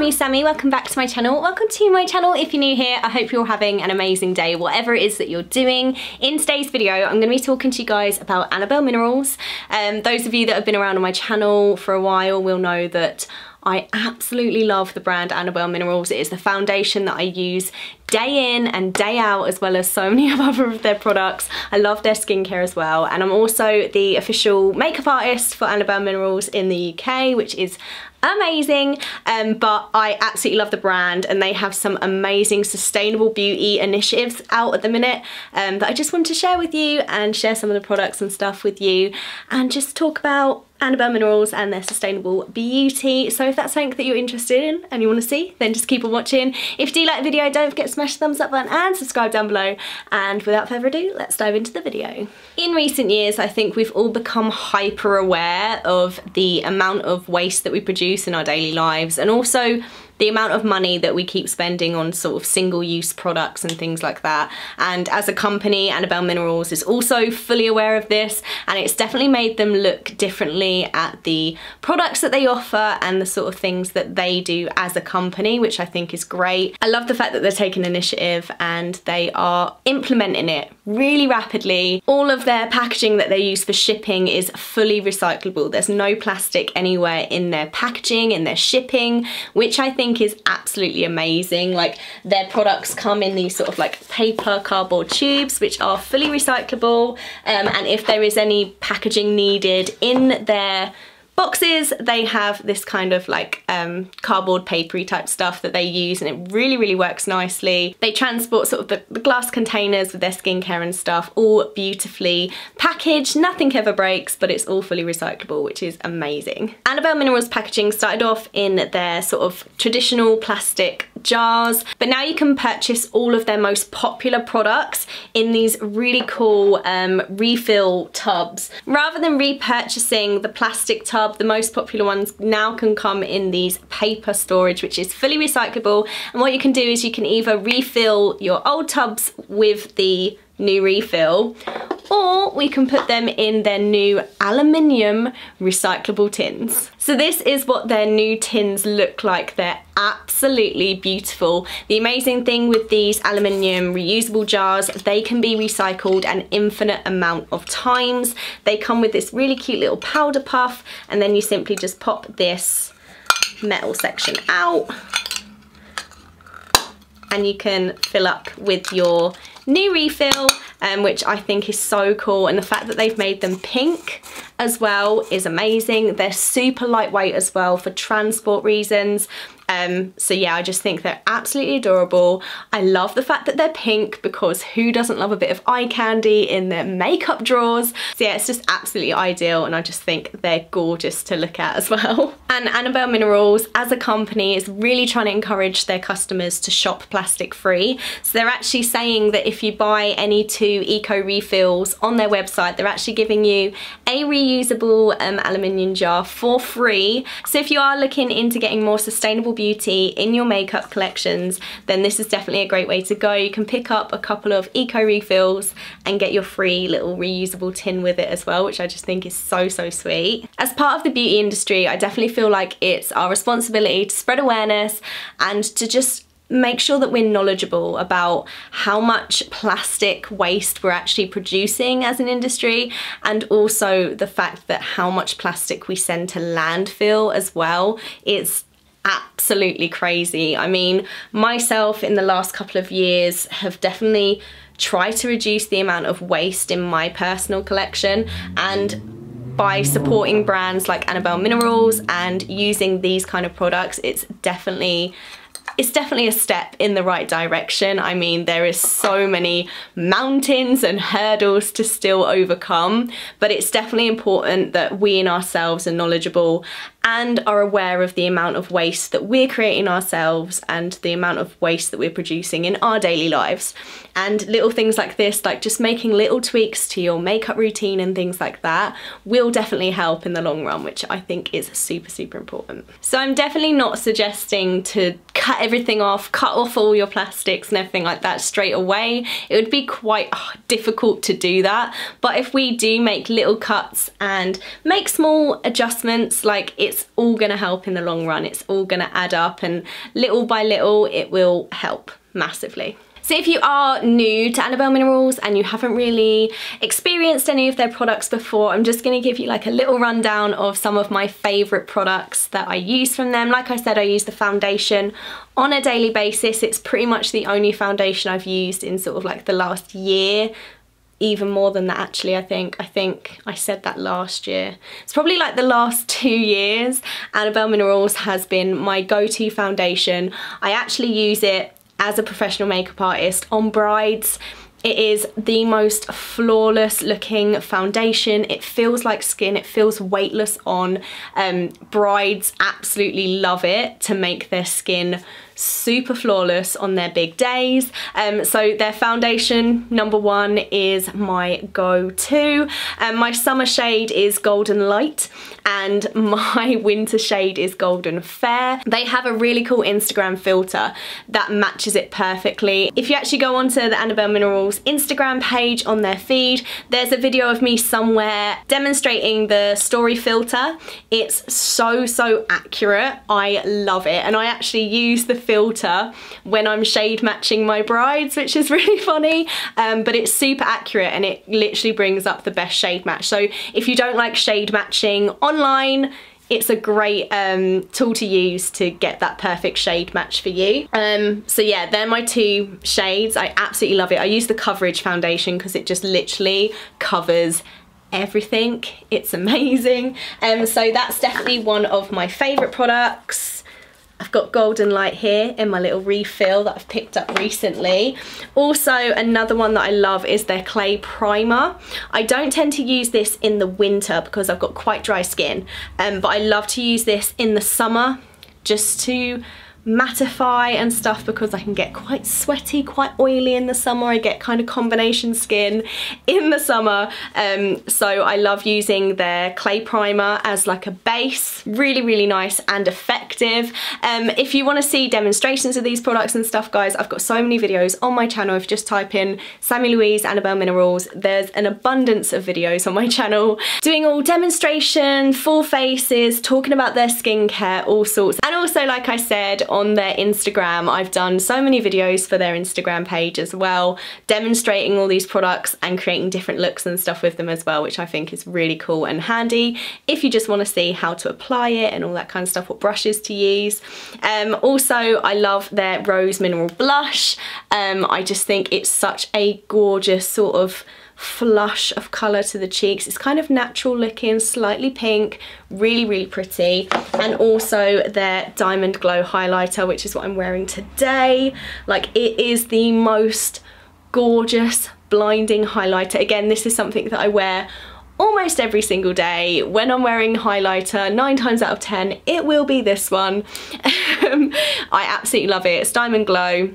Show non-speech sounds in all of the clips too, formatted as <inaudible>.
me, Sammy. Welcome back to my channel. Welcome to my channel. If you're new here, I hope you're having an amazing day, whatever it is that you're doing. In today's video, I'm going to be talking to you guys about Annabelle Minerals. Um, those of you that have been around on my channel for a while will know that I absolutely love the brand Annabelle Minerals. It is the foundation that I use day in and day out as well as so <laughs> many other of their products. I love their skincare as well and I'm also the official makeup artist for Annabelle Minerals in the UK which is amazing um, but I absolutely love the brand and they have some amazing sustainable beauty initiatives out at the minute um, that I just want to share with you and share some of the products and stuff with you and just talk about Annabelle Minerals and their sustainable beauty. So if that's something that you're interested in and you want to see, then just keep on watching. If you do like the video, don't forget to smash the thumbs up button and subscribe down below. And without further ado, let's dive into the video. In recent years, I think we've all become hyper aware of the amount of waste that we produce in our daily lives and also the amount of money that we keep spending on sort of single-use products and things like that. And as a company, Annabelle Minerals is also fully aware of this and it's definitely made them look differently at the products that they offer and the sort of things that they do as a company, which I think is great. I love the fact that they're taking initiative and they are implementing it really rapidly. All of their packaging that they use for shipping is fully recyclable. There's no plastic anywhere in their packaging, in their shipping, which I think think is absolutely amazing. Like their products come in these sort of like paper cardboard tubes which are fully recyclable um, and if there is any packaging needed in their boxes they have this kind of like um, cardboard papery type stuff that they use and it really really works nicely. They transport sort of the, the, glass containers with their skincare and stuff all beautifully. Packaged nothing ever breaks but it's all fully recyclable which is amazing. Annabelle Minerals packaging started off in their sort of traditional plastic jars but now you can purchase all of their most popular products in these really cool um, refill tubs. Rather than repurchasing the plastic tub the most popular ones now can come in these paper storage which is fully recyclable. And what you can do is you can either refill your old tubs with the new refill or we can put them in their new aluminium recyclable tins. So this is what their new tins look like. They're absolutely beautiful. The amazing thing with these aluminium reusable jars, they can be recycled an infinite amount of times. They come with this really cute little powder puff and then you simply just pop this metal section out and you can fill up with your new refill um, which I think is so cool and the fact that they've made them pink as well is amazing. They're super lightweight as well for transport reasons um, so yeah, I just think they're absolutely adorable. I love the fact that they're pink because who doesn't love a bit of eye candy in their makeup drawers? So yeah, it's just absolutely ideal and I just think they're gorgeous to look at as <laughs> well. And Annabelle Minerals as a company is really trying to encourage their customers to shop plastic free. So they're actually saying that if you buy any two eco refills on their website, they're actually giving you a reusable um, aluminium jar for free. So if you are looking into getting more sustainable beauty in your makeup collections, then this is definitely a great way to go. You can pick up a couple of eco refills and get your free little reusable tin with it as well, which I just think is so, so sweet. As part of the beauty industry, I definitely feel like it's our responsibility to spread awareness and to just make sure that we're knowledgeable about how much plastic waste we're actually producing as an industry and also the fact that how much plastic we send to landfill as well. It's absolutely crazy. I mean, myself in the last couple of years have definitely tried to reduce the amount of waste in my personal collection and by supporting brands like Annabelle Minerals and using these kind of products, it's definitely it's definitely a step in the right direction. I mean, there is so many mountains and hurdles to still overcome, but it's definitely important that we in ourselves are knowledgeable and are aware of the amount of waste that we're creating ourselves and the amount of waste that we're producing in our daily lives. And little things like this, like just making little tweaks to your makeup routine and things like that, will definitely help in the long run, which I think is super, super important. So I'm definitely not suggesting to cut everything off, cut off all your plastics and everything like that straight away. It would be quite uh, difficult to do that. But if we do make little cuts and make small adjustments, like it's all gonna help in the long run. It's all gonna add up and little by little, it will help massively. So if you are new to Annabelle Minerals and you haven't really experienced any of their products before, I'm just gonna give you like a little rundown of some of my favorite products that I use from them. Like I said, I use the foundation on a daily basis. It's pretty much the only foundation I've used in sort of like the last year even more than that actually I think. I think I said that last year. It's probably like the last <laughs> two years Annabelle Minerals has been my go-to foundation. I actually use it as a professional makeup artist on brides. It is the most flawless looking foundation. It feels like skin, it feels weightless on. Um, brides absolutely love it to make their skin super flawless on their big days. Um, so their foundation, number one, is my go-to. Um, my summer shade is Golden Light and <laughs> my winter shade is Golden Fair. They have a really cool Instagram filter that matches it perfectly. If you actually go onto the Annabelle Minerals Instagram page on their feed, there's a video of me somewhere demonstrating the story filter. It's so, so accurate. I love it. And I actually use the filter when I'm shade matching my brides, which is <laughs> really funny, um, but it's super accurate and it literally brings up the best shade match. So if you don't like shade matching online, it's a great um, tool to use to get that perfect shade match for you. Um, so yeah, they're my two shades. I absolutely love it. I use the Coverage foundation because it just literally covers everything. It's <laughs> amazing. Um, so that's definitely one of my favourite products. I've got Golden Light here in my little refill that I've picked up recently. Also, another one that I love is their Clay Primer. I don't tend to use this in the winter because I've got quite dry skin, um, but I love to use this in the summer just to mattify and stuff because I can get quite sweaty, quite oily in the summer. I get kind of combination skin in the summer. Um, so I love using their clay primer as like a base. Really, really nice and effective. Um, if you want to see demonstrations of these products and stuff, guys, I've got so many videos on my channel. If you just type in Sammy Louise Annabelle Minerals, there's an abundance of videos on my channel doing all demonstration, full faces, talking about their skincare, all sorts. And also, like I said, on their Instagram. I've done so many videos for their Instagram page as well, demonstrating all these products and creating different looks and stuff with them as well, which I think is really cool and handy if you just want to see how to apply it and all that kind of stuff, what brushes to use. Um, also, I love their Rose Mineral Blush. Um, I just think it's such a gorgeous sort of flush of colour to the cheeks. It's kind of natural looking, slightly pink, really, really pretty. And also their Diamond Glow highlighter, which is what I'm wearing today. Like it is the most gorgeous, blinding highlighter. Again, this is something that I wear almost every single day. When I'm wearing highlighter, nine times out of 10, it will be this one. <laughs> I absolutely love it. It's Diamond Glow.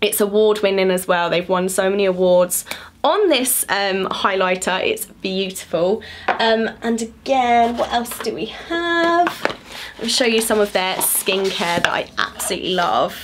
It's award winning as well. They've won so many awards on this um, highlighter. It's beautiful. Um, and again, what else do we have? I'll show you some of their skincare that I absolutely love.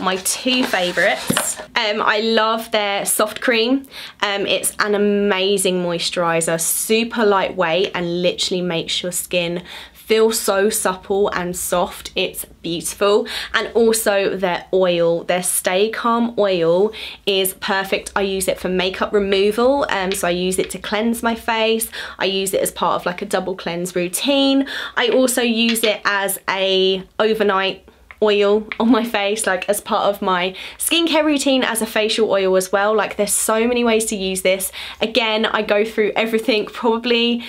My two favourites. Um, I love their soft cream. Um, it's an amazing moisturiser, super lightweight and literally makes your skin feels so supple and soft it's beautiful. And also their oil their stay calm oil is perfect. I use it for makeup removal um, so I use it to cleanse my face. I use it as part of like a double cleanse routine. I also use it as a overnight oil on my face like as part of my skincare routine as a facial oil as well. Like there's so many ways to use this. Again I go through everything probably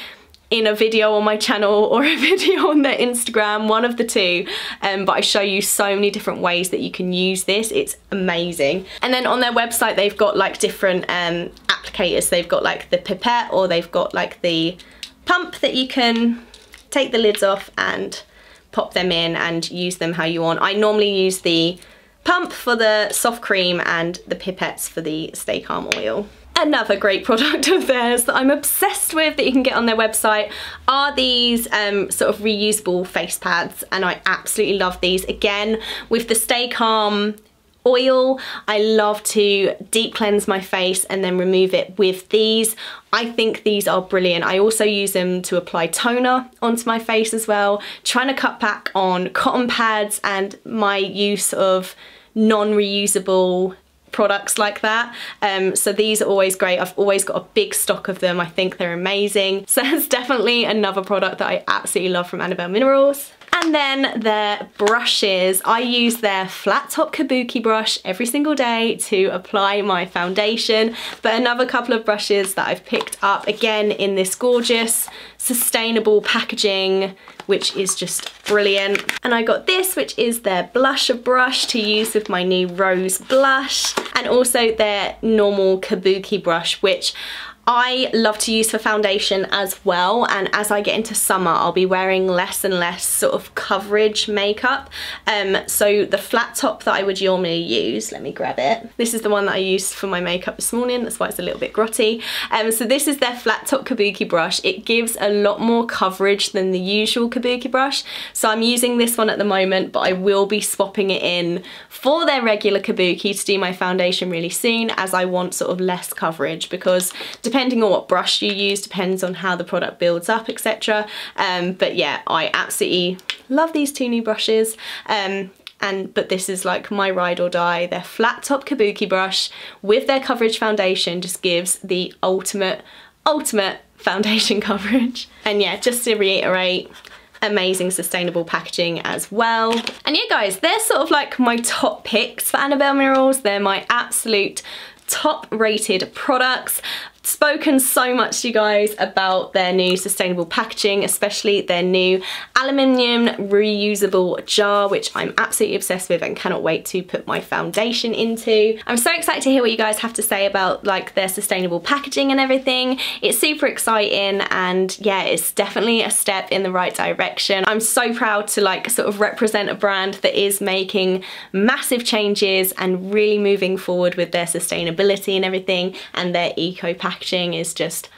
in a video on my channel or a <laughs> video on their Instagram, one of the two, um, but I show you so many different ways that you can use this. It's amazing. And then on their website, they've got like different um, applicators. They've got like the pipette or they've got like the pump that you can take the lids off and pop them in and use them how you want. I normally use the pump for the soft cream and the pipettes for the Stay Calm oil. Another great product of theirs that I'm obsessed with that you can get on their website are these um, sort of reusable face pads and I absolutely love these. Again, with the Stay Calm oil. I love to deep cleanse my face and then remove it with these. I think these are brilliant. I also use them to apply toner onto my face as well, trying to cut back on cotton pads and my use of non-reusable products like that. Um, so these are always great. I've always got a big stock of them. I think they're amazing. <laughs> So it's definitely another product that I absolutely love from Annabelle Minerals. And then their brushes. I use their flat top kabuki brush every single day to apply my foundation. But another couple of brushes that I've picked up again in this gorgeous sustainable packaging which is just brilliant. And I got this, which is their blusher brush to use with my new Rose blush, and also their normal Kabuki brush, which I love to use for foundation as well and as I get into summer I'll be wearing less and less sort of coverage makeup. Um, so the flat top that I would normally use let me grab it. This is the one that I used for my makeup this morning that's why it's a little bit grotty. Um, so this is their flat top kabuki brush. It gives a lot more coverage than the usual kabuki brush. So I'm using this one at the moment but I will be swapping it in for their regular kabuki to do my foundation really soon as I want sort of less coverage because depending on what brush you use, depends on how the product builds up, etc. Um, but yeah, I absolutely love these two new brushes. Um, and but this is like my ride or die. Their flat top kabuki brush with their coverage foundation just gives the ultimate, ultimate foundation <laughs> coverage. And yeah, just to reiterate, amazing sustainable packaging as well. And yeah guys, they're sort of like my top picks for Annabelle Minerals. They're my absolute top rated products spoken so much to you guys about their new sustainable packaging, especially their new aluminium reusable jar, which I'm absolutely obsessed with and cannot wait to put my foundation into. I'm so excited to hear what you guys have to say about like their sustainable packaging and everything. It's super exciting and yeah, it's definitely a step in the right direction. I'm so proud to like sort of represent a brand that is making massive changes and really moving forward with their sustainability and everything and their eco packaging packaging is just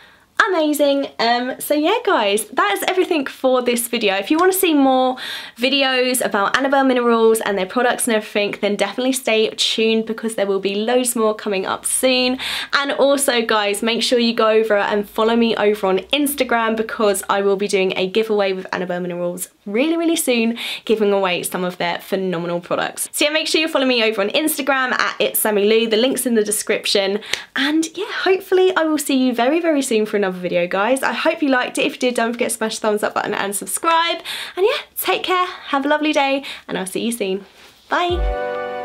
amazing. Um, so yeah guys, that is everything for this video. If you want to see more videos about Annabelle Minerals and their products and everything, then definitely stay tuned because there will be loads more coming up soon. And also guys, make sure you go over and follow me over on Instagram because I will be doing a giveaway with Annabelle Minerals really, really soon, giving away some of their phenomenal products. So yeah, make sure you follow me over on Instagram at It's Sammy Lou. The link's in the description. And yeah, hopefully I will see you very, very soon for another video, guys. I hope you liked it. If you did, don't forget to smash the thumbs up button and subscribe. And yeah, take care, have a lovely day, and I'll see you soon. Bye.